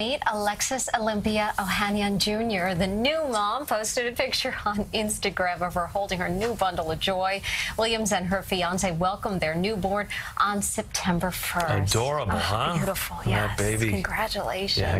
Meet Alexis Olympia Ohanian Jr. The new mom posted a picture on Instagram of her holding her new bundle of joy. Williams and her fiance welcomed their newborn on September 1st. Adorable, Oh, huh? Beautiful, yes. baby. Congratulations. Yeah,